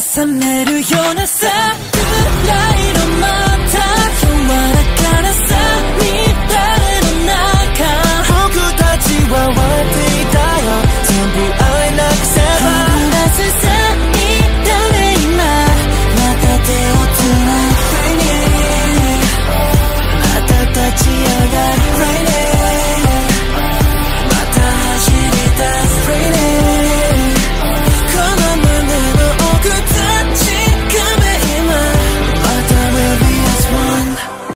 冷めるようなさ